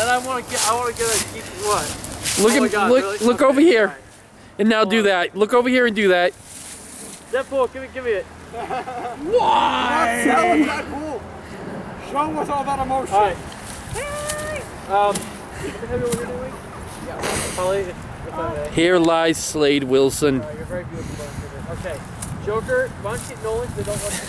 then I want to get. I want to get a deep what? Look Oh at God, look really? look Okay, over here, and now do that. Look over here and do that. Deadpool, give me, give me it. Why? Not Selling Deadpool. Show us all that emotion. All right. Um. Yeah, probably. If. Here lies Slade Wilson. Uh, you're very beautiful. Okay, Joker. Why don't you Nolan? They don't want to